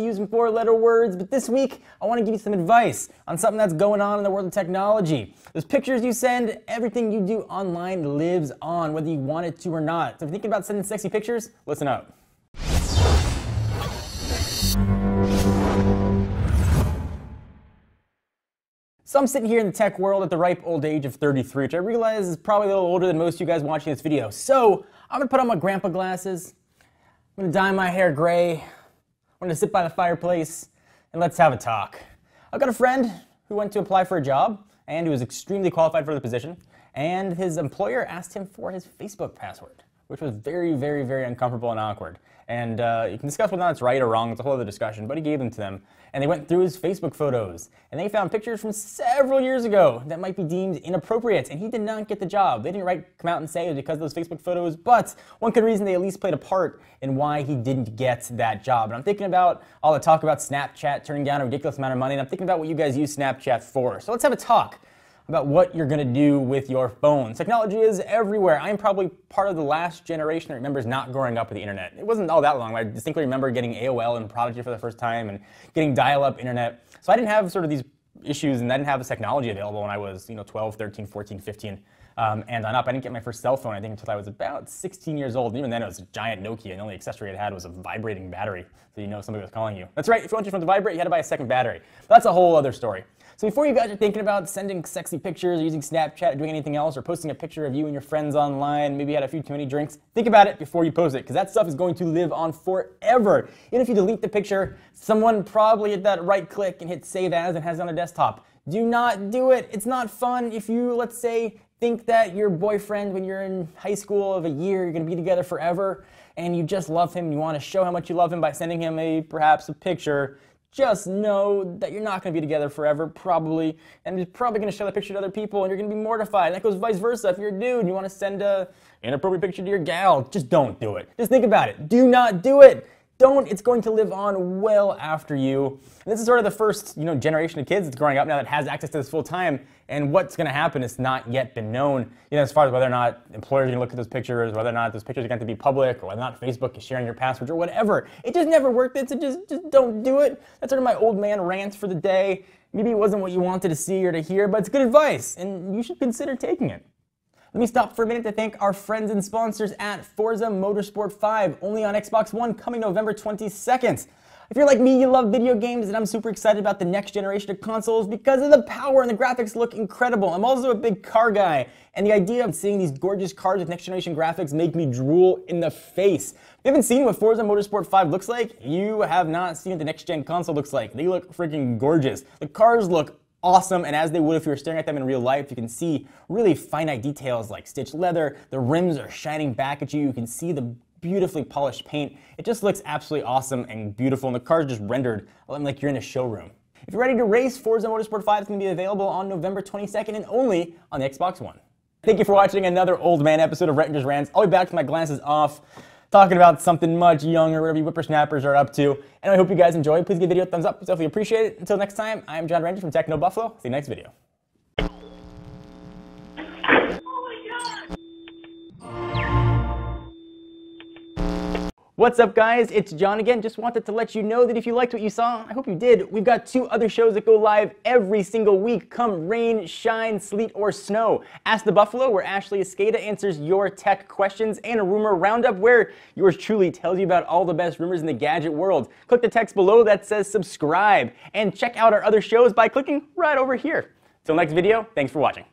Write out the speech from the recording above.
using four letter words, but this week I want to give you some advice on something that's going on in the world of technology. Those pictures you send, everything you do online lives on, whether you want it to or not. So if you're thinking about sending sexy pictures, listen up. So I'm sitting here in the tech world at the ripe old age of 33, which I realize is probably a little older than most of you guys watching this video. So I'm gonna put on my grandpa glasses, I'm gonna dye my hair gray, we're gonna sit by the fireplace and let's have a talk. I've got a friend who went to apply for a job and who was extremely qualified for the position, and his employer asked him for his Facebook password, which was very, very, very uncomfortable and awkward. And uh, you can discuss whether or not it's right or wrong, it's a whole other discussion, but he gave them to them. And they went through his Facebook photos, and they found pictures from several years ago that might be deemed inappropriate, and he did not get the job. They didn't write, come out and say it was because of those Facebook photos, but one good reason they at least played a part in why he didn't get that job. And I'm thinking about all the talk about Snapchat turning down a ridiculous amount of money, and I'm thinking about what you guys use Snapchat for. So let's have a talk about what you're going to do with your phone. Technology is everywhere. I'm probably part of the last generation that remembers not growing up with the internet. It wasn't all that long. I distinctly remember getting AOL and Prodigy for the first time and getting dial-up internet. So I didn't have sort of these issues and I didn't have the technology available when I was, you know, 12, 13, 14, 15. Um, and on up, I didn't get my first cell phone, I think, until I was about 16 years old. And even then, it was a giant Nokia, and the only accessory it had was a vibrating battery, so you know somebody was calling you. That's right, if you want your phone to vibrate, you had to buy a second battery. But that's a whole other story. So before you guys are thinking about sending sexy pictures, or using Snapchat, or doing anything else, or posting a picture of you and your friends online, maybe you had a few too many drinks, think about it before you post it, because that stuff is going to live on forever. Even if you delete the picture, someone probably hit that right click and hit save as and has it on a desktop. Do not do it. It's not fun if you, let's say, think that your boyfriend, when you're in high school of a year, you're going to be together forever, and you just love him, and you want to show how much you love him by sending him a perhaps a picture just know that you're not going to be together forever, probably, and you're probably going to show that picture to other people, and you're going to be mortified. And that goes vice versa. If you're a dude and you want to send a inappropriate picture to your gal, just don't do it. Just think about it. Do not do it don't, it's going to live on well after you. And this is sort of the first, you know, generation of kids that's growing up now that has access to this full time. And what's going to happen is not yet been known, you know, as far as whether or not employers are going to look at those pictures, whether or not those pictures are going to be public, or whether or not Facebook is sharing your passwords or whatever. It just never worked. It's just, just don't do it. That's sort of my old man rant for the day. Maybe it wasn't what you wanted to see or to hear, but it's good advice, and you should consider taking it. Let me stop for a minute to thank our friends and sponsors at Forza Motorsport 5, only on Xbox One, coming November 22nd. If you're like me, you love video games, and I'm super excited about the next generation of consoles because of the power and the graphics look incredible. I'm also a big car guy, and the idea of seeing these gorgeous cars with next generation graphics make me drool in the face. If you haven't seen what Forza Motorsport 5 looks like, you have not seen what the next gen console looks like. They look freaking gorgeous. The cars look awesome, and as they would if you were staring at them in real life, you can see really finite details like stitched leather, the rims are shining back at you, you can see the beautifully polished paint. It just looks absolutely awesome and beautiful, and the car is just rendered um, like you're in a showroom. If you're ready to race, Forza Motorsport 5 is going to be available on November 22nd and only on the Xbox One. Thank you for watching another Old Man episode of Rhett Rants. I'll be back with my glasses off talking about something much younger, whatever you whippersnappers are up to. And I hope you guys enjoy. Please give the video a thumbs up. It's definitely appreciate it. Until next time, I'm Jon Rettinger from TechnoBuffalo. See you next video. What's up guys, it's Jon again. Just wanted to let you know that if you liked what you saw, I hope you did, we've got two other shows that go live every single week, come rain, shine, sleet, or snow. Ask the Buffalo, where Ashley Esqueda answers your tech questions, and a rumor roundup, where yours truly tells you about all the best rumors in the gadget world. Click the text below that says subscribe, and check out our other shows by clicking right over here. Till next video, thanks for watching.